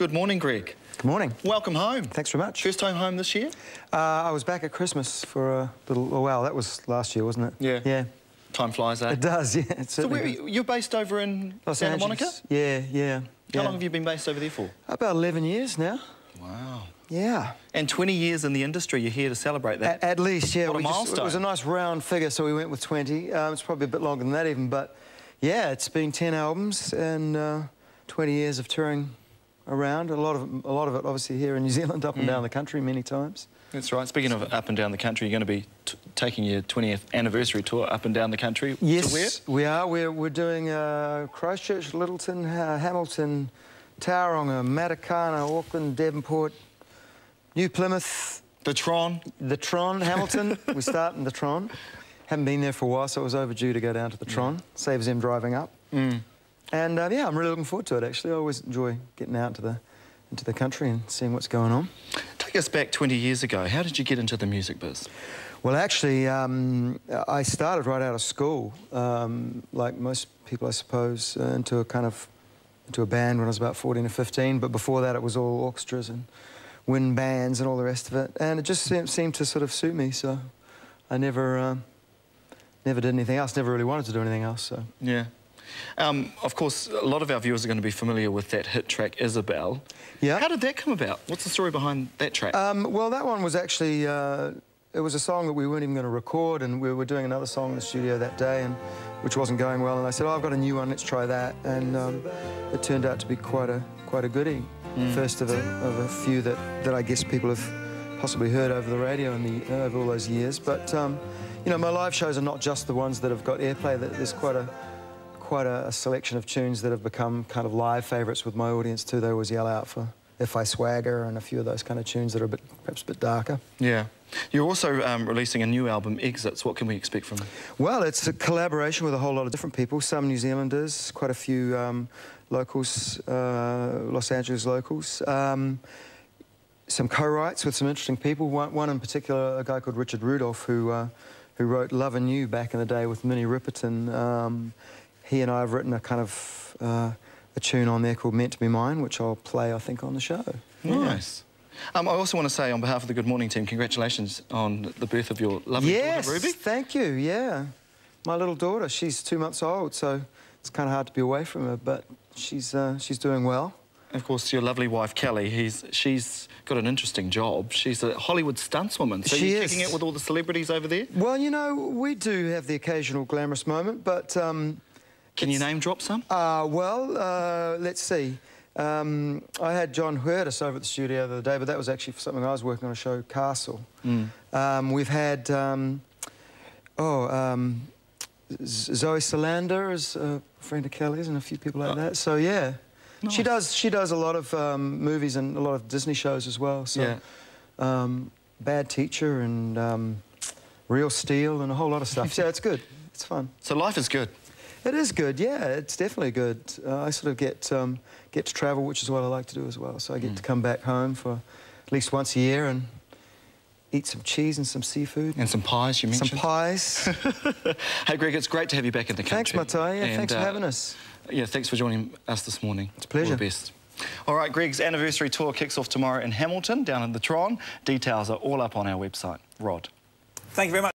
Good morning, Greg. Good morning. Welcome home. Thanks very much. First time home this year? Uh, I was back at Christmas for a little oh, while. That was last year, wasn't it? Yeah. Yeah. Time flies, eh? It does, yeah. It So where, you're based over in Los Santa Angeles. Monica? Yeah, yeah. How yeah. long have you been based over there for? About 11 years now. Wow. Yeah. And 20 years in the industry, you're here to celebrate that. At, at least, yeah. What a we just- it was a nice round figure, so we went with 20. Um, it's probably a bit longer than that even, but yeah, it's been 10 albums and uh, 20 years of touring around. A lot of it, a lot of it, obviously, here in New Zealand, up and Mm. down the country, many times. That's right. Speaking of up and down the country, you're going to be t taking your 20th anniversary tour up and down the country. Yes, we are. We're, we're doing uh, Christchurch, Lyttelton, uh, Hamilton, Tauranga, Matakana, Auckland, Devonport, New Plymouth, The Tron. the Tron, Hamilton. we start in the Tron. Haven't been there for a while, so it was overdue to go down to the Tron. Saves them driving up. Mm. And uh, yeah, I'm really looking forward to it. Actually, I always enjoy getting out to the into the country and seeing what's going on. Take us back 20 years ago. How did you get into the music biz? Well, actually, um, I started right out of school, um, like most people, I suppose, uh, into a kind of into a band when I was about 14 or 15. But before that, it was all orchestras and wind bands and all the rest of it. And it just seemed, seemed to sort of suit me, so I never um, never did anything else. Never really wanted to do anything else. So Yeah. Um, of course, a lot of our viewers are going to be familiar with that hit track, Isabelle. Yeah. How did that come about? What's the story behind that track? Um, well, that one was actually, uh, it was a song that we weren't even going to record, and we were doing another song in the studio that day, and which wasn't going well. And I said, oh, I've got a new one, let's try that. And um, it turned out to be quite a quite a goodie. First of a, of a few that, that I guess people have possibly heard over the radio in the, over all those years. But, um, you know, my live shows are not just the ones that have got airplay. There- There's quite a quite a, a selection of tunes that have become kind of live favourites with my audience too. They always yell out for If I Swagger and a few of those kind of tunes that are a bit, perhaps a bit darker. yeah. You're also um, releasing a new album, Exits. What can we expect from it? Well, it's a collaboration with a whole lot of different people, some New Zealanders, quite a few um, locals, uh, Los Angeles locals. Um, some co-writes with some interesting people. One, one in particular, a guy called Richard Rudolph, who, uh, who wrote Lovin' You back in the day with Minnie Riperton. Um, he and I have written a kind of uh, a tune on there called Meant to Be Mine, which I'll play, I think, on the show. Yeah. Nice. Um, I also want to say, on behalf of the Good Morning team, congratulations on the birth of your lovely Yes, daughter, Ruby. thank you, yeah. My little daughter, she's two months old, so it's kind of hard to be away from her, but she's, uh, she's doing well. Of course, your lovely wife, Kelly, he's, she's got an interesting job. She's a Hollywood stuntswoman. So She you're is. kicking it with all the celebrities over there? Well, you know, we do have the occasional glamorous moment, but, um, Can you name drop some? uh, well, uh, let's see. Um, I had Jon Huertas over at the studio the other day, but that was actually for something I was working on a show, Castle. Um, we've had, um, oh, um, Zoe Saldana is a friend of Kelly's and a few people like Oh. that. So, yeah. She does, she does a lot of um, movies and a lot of Disney shows as well. So, Yeah. um, Bad Teacher and um, Real Steel and a whole lot of stuff. yeah, it's good. It's fun. So life is good. It is good, yeah. It's definitely good. Uh, I sort of get um, get to travel, which is what I like to do as well. So I get Mm. to come back home for at least once a year and eat some cheese and some seafood, And some pies, you mentioned. some pies. hey, Greg, it's great to have you back in the country. thanks, country. Matai. Yeah, And, thanks for uh, having us. Yeah, thanks for joining us this morning. It's a pleasure. All the best. All right, Greg's anniversary tour kicks off tomorrow in Hamilton, down in the Tron. Details are all up on our website. Rod. Thank you very much.